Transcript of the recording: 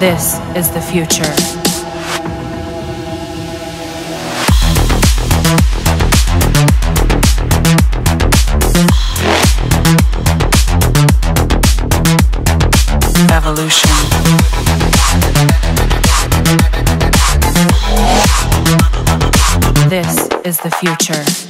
This is the future. This is the future.